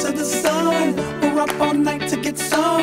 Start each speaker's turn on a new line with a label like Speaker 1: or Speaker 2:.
Speaker 1: to the sun. We're up all night to get some.